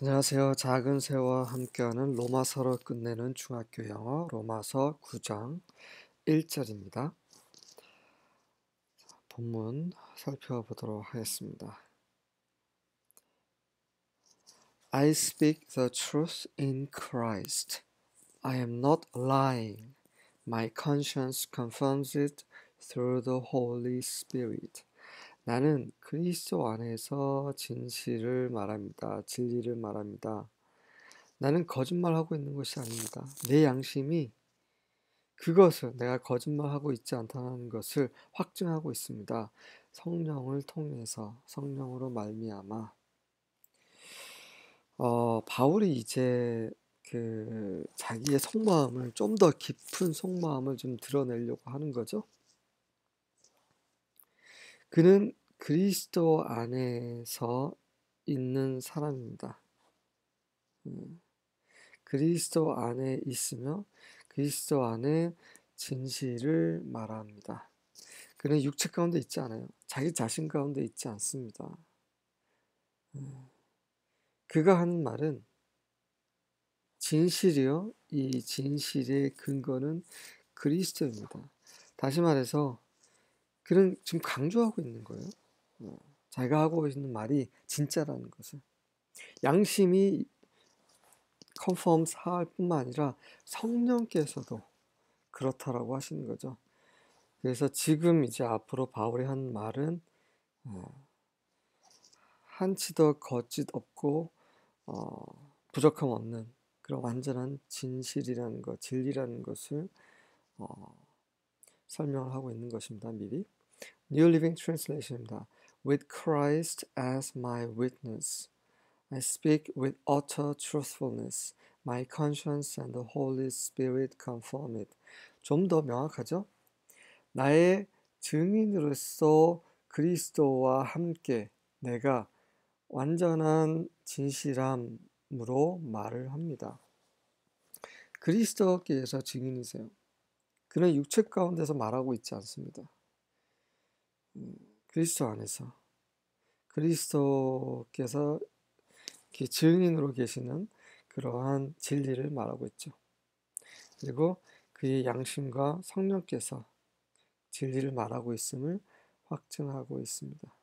안녕하세요. 작은 새와 함께하는 로마서로 끝내는 중학교 영어 로마서 9장 1절입니다. 본문 살펴보도록 하겠습니다. I speak the truth in Christ. I am not lying. My conscience confirms it through the Holy Spirit. 나는 그리스도 안에서 진실을 말합니다. 진리를 말합니다. 나는 거짓말하고 있는 것이 아닙니다. 내 양심이 그것을 내가 거짓말하고 있지 않다는 것을 확증하고 있습니다. 성령을 통해서 성령으로 말미암아 어, 바울이 이제 그 자기의 속마음을 좀 더 깊은 속마음을 좀 드러내려고 하는 거죠. 그는 그리스도 안에서 있는 사람입니다. 음, 그리스도 안에 있으며 그리스도 안에 진실을 말합니다. 그는 육체 가운데 있지 않아요. 자기 자신 가운데 있지 않습니다. 음, 그가 하는 말은 진실이요. 이 진실의 근거는 그리스도입니다. 다시 말해서 그는 지금 강조하고 있는 거예요. 어, 자기가 하고 있는 말이 진짜라는 것을. 양심이 컨펌 사할 뿐만 아니라 성령께서도 그렇다라고 하시는 거죠. 그래서 지금 이제 앞으로 바울이 한 말은 어, 한치더 거짓 없고 어, 부족함 없는 그런 완전한 진실이라는 것, 진리라는 것을 어, 설명을 하고 있는 것입니다. 미리. New Living Translation입니다. With Christ as my witness, I speak with utter truthfulness. My conscience and the Holy Spirit confirm it. 좀 더 명확하죠? 나의 증인으로서 그리스도와 함께 내가 완전한 진실함으로 말을 합니다. 그리스도께서 증인이세요. 그는 육체 가운데서 말하고 있지 않습니다. 그리스도 안에서 그리스도께서 증인으로 계시는 그러한 진리를 말하고 있죠. 그리고 그의 양심과 성령께서 진리를 말하고 있음을 확증하고 있습니다.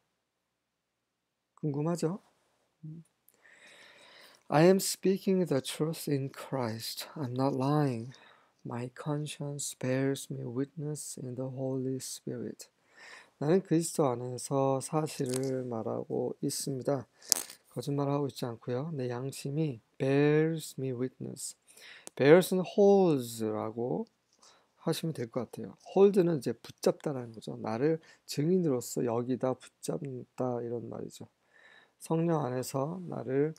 궁금하죠? I am speaking the truth in Christ. I'm not lying. My conscience bears me witness in the Holy Spirit. 나는 그리스도 안에서 사실을 말하고 있습니다. 거짓말하고 있지 않고요. 내 양심이 bears me witness. bears는 holds라고 하시면 될 것 같아요. hold는 이제 붙잡다라는 거죠. 나를 증인으로서 여기다 붙잡다 이런 말이죠. 성령 안에서 나를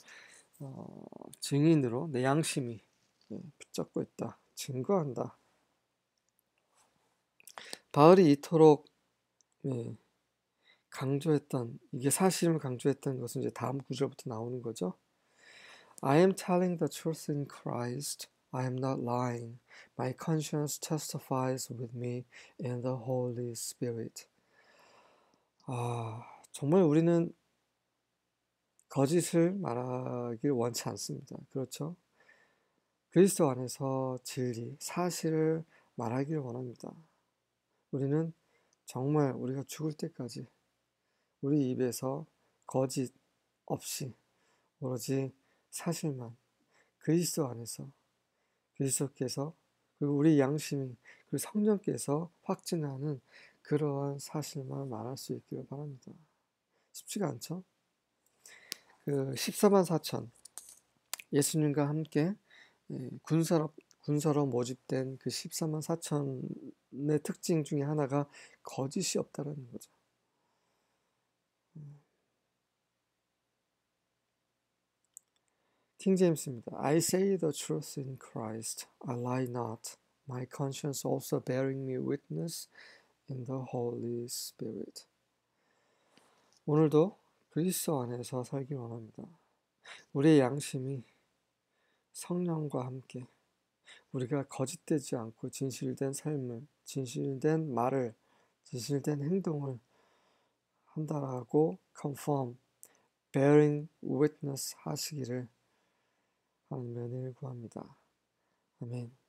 어, 증인으로 내 양심이 네, 붙잡고 있다. 증거한다. 바울이 이토록 네, 강조했던 이게 사실을 강조했던 것은 이제 다음 구절부터 나오는 거죠. I am telling the truth in Christ. I am not lying. My conscience testifies with me in the Holy Spirit. 아, 정말 우리는 거짓을 말하길 원치 않습니다. 그렇죠? 그리스도 안에서 진리, 사실을 말하기를 원합니다. 우리는 정말 우리가 죽을 때까지 우리 입에서 거짓 없이 오로지 사실만 그리스도 안에서 그리스도께서 그리고 우리 양심이 그리고 성령께서 확증하는 그러한 사실만 말할 수 있기를 바랍니다. 쉽지가 않죠? 그 14만 4천 예수님과 함께 예, 군사로 군사로 모집된 그 14만 4천의 특징 중에 하나가 거짓이 없다라는 거죠. 킹 제임스입니다. I say the truth in Christ. I lie not. My conscience also bearing me witness in the Holy Spirit. 오늘도 그리스도 안에서 살기 원합니다. 우리의 양심이 성령과 함께 우리가 거짓되지 않고 진실된 삶을, 진실된 말을, 진실된 행동을 한다라고 confirm, bearing witness 하시기를 하나님의 은혜를 구합니다. 아멘.